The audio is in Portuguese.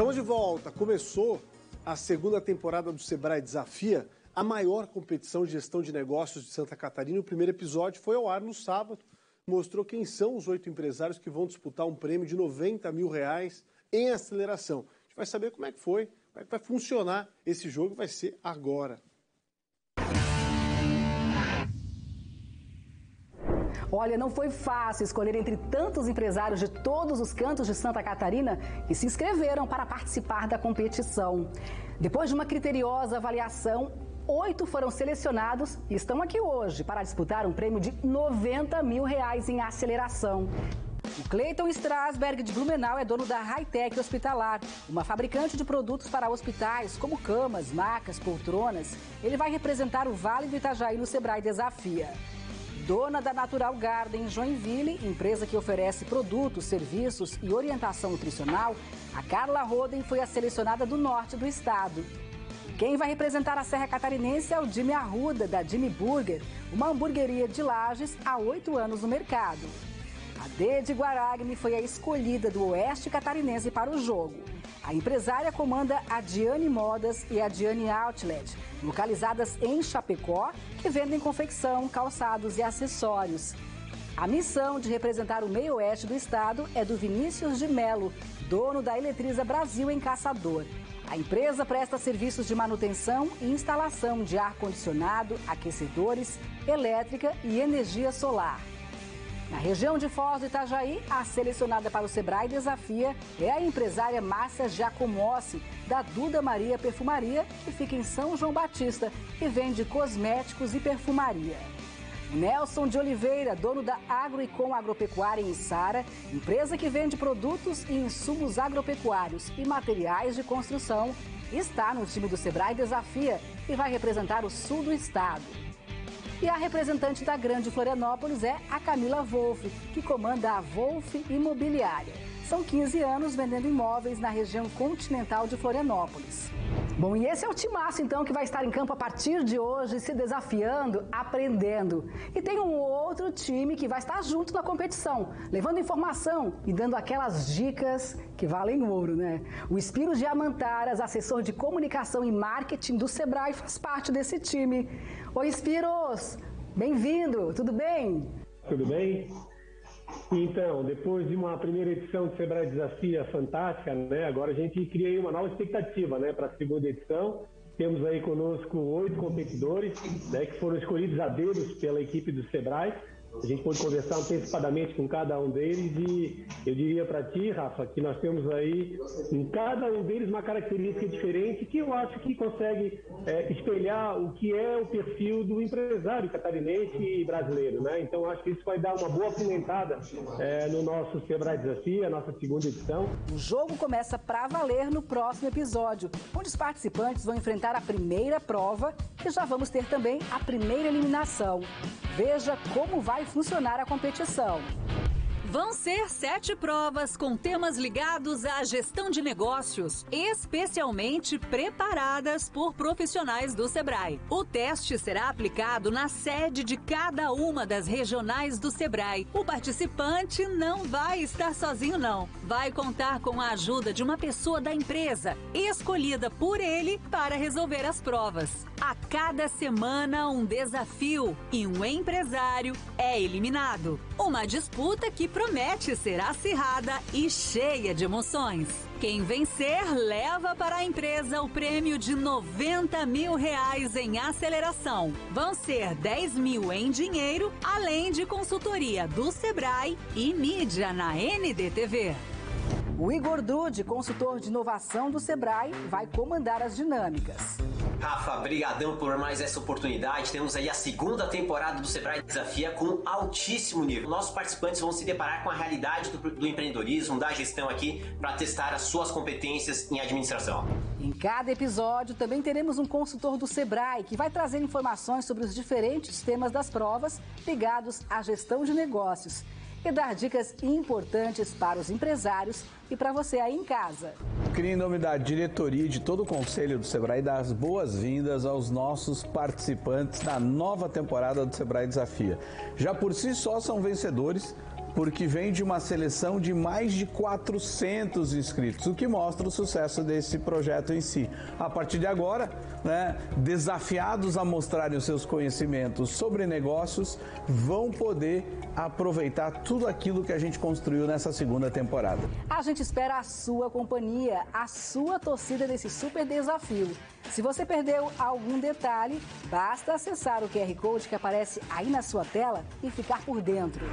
Estamos de volta. Começou a segunda temporada do Sebrae Desafia, a maior competição de gestão de negócios de Santa Catarina. O primeiro episódio foi ao ar no sábado. Mostrou quem são os oito empresários que vão disputar um prêmio de 90 mil reais em aceleração. A gente vai saber como é que foi, como é que vai funcionar esse jogo. Vai ser agora. Olha, não foi fácil escolher entre tantos empresários de todos os cantos de Santa Catarina que se inscreveram para participar da competição. Depois de uma criteriosa avaliação, oito foram selecionados e estão aqui hoje para disputar um prêmio de 90 mil reais em aceleração. O Cleiton Strasberg de Blumenau é dono da Hightech Hospitalar, uma fabricante de produtos para hospitais, como camas, macas, poltronas. Ele vai representar o Vale do Itajaí no Sebrae Desafia. Dona da Natural Garden Joinville, empresa que oferece produtos, serviços e orientação nutricional, a Carla Roden foi a selecionada do norte do estado. Quem vai representar a Serra Catarinense é o Jimmy Arruda, da Jimmy Burger, uma hamburgueria de lajes há oito anos no mercado. A D de Guaragni foi a escolhida do Oeste Catarinense para o jogo. A empresária comanda a Diane Modas e a Diane Outlet, localizadas em Chapecó, que vendem confecção, calçados e acessórios. A missão de representar o meio oeste do estado é do Vinícius de Melo, dono da Eletriza Brasil em Caçador. A empresa presta serviços de manutenção e instalação de ar-condicionado, aquecedores, elétrica e energia solar. Na região de Foz do Itajaí, a selecionada para o Sebrae Desafia é a empresária Márcia Giacomossi, da Duda Maria Perfumaria, que fica em São João Batista e vende cosméticos e perfumaria. Nelson de Oliveira, dono da Agroicom Agropecuária em Sara, empresa que vende produtos e insumos agropecuários e materiais de construção, está no time do Sebrae Desafia e vai representar o sul do estado. E a representante da Grande Florianópolis é a Camila Wolff, que comanda a Wolff Imobiliária. São 15 anos vendendo imóveis na região continental de Florianópolis. Bom, e esse é o timaço então que vai estar em campo a partir de hoje, se desafiando, aprendendo. E tem um outro time que vai estar junto na competição, levando informação e dando aquelas dicas que valem ouro, né? O Espiro Diamantaras, assessor de comunicação e marketing do Sebrae, faz parte desse time. Oi, Espiros! Bem-vindo, tudo bem? Tudo bem? Então, depois de uma primeira edição do Sebrae Desafia fantástica, né? Agora a gente cria uma nova expectativa, né, para a segunda edição. Temos aí conosco oito competidores, né, que foram escolhidos a dedos pela equipe do Sebrae. A gente pode conversar antecipadamente com cada um deles e eu diria para ti, Rafa, que nós temos aí em cada um deles uma característica diferente que eu acho que consegue é, espelhar o que é o perfil do empresário catarinense e brasileiro, né? Então acho que isso vai dar uma boa pimentada é, no nosso Sebrae Desafio, a nossa segunda edição. O jogo começa para valer no próximo episódio, onde os participantes vão enfrentar a primeira prova e já vamos ter também a primeira eliminação. Veja como vai funcionar a competição. Vão ser sete provas com temas ligados à gestão de negócios, especialmente preparadas por profissionais do Sebrae. O teste será aplicado na sede de cada uma das regionais do Sebrae. O participante não vai estar sozinho, não. Vai contar com a ajuda de uma pessoa da empresa, escolhida por ele para resolver as provas. A cada semana, um desafio e um empresário é eliminado. Uma disputa que promete ser acirrada e cheia de emoções. Quem vencer leva para a empresa o prêmio de 90 mil reais em aceleração. Vão ser 10 mil em dinheiro, além de consultoria do Sebrae e mídia na NDTV. O Igor Drude, consultor de inovação do Sebrae, vai comandar as dinâmicas. Rafa, brigadão por mais essa oportunidade. Temos aí a segunda temporada do Sebrae Desafia com altíssimo nível. Nossos participantes vão se deparar com a realidade do, do empreendedorismo, da gestão aqui, para testar as suas competências em administração. Em cada episódio também teremos um consultor do Sebrae que vai trazer informações sobre os diferentes temas das provas ligados à gestão de negócios e dar dicas importantes para os empresários e para você aí em casa. Queria, em nome da diretoria e de todo o conselho do Sebrae, dar as boas-vindas aos nossos participantes da nova temporada do Sebrae Desafia. Já por si só são vencedores porque vem de uma seleção de mais de 400 inscritos, o que mostra o sucesso desse projeto em si. A partir de agora, né, desafiados a mostrarem os seus conhecimentos sobre negócios, vão poder aproveitar tudo aquilo que a gente construiu nessa segunda temporada. A gente espera a sua companhia, a sua torcida desse super desafio. Se você perdeu algum detalhe, basta acessar o QR Code que aparece aí na sua tela e ficar por dentro.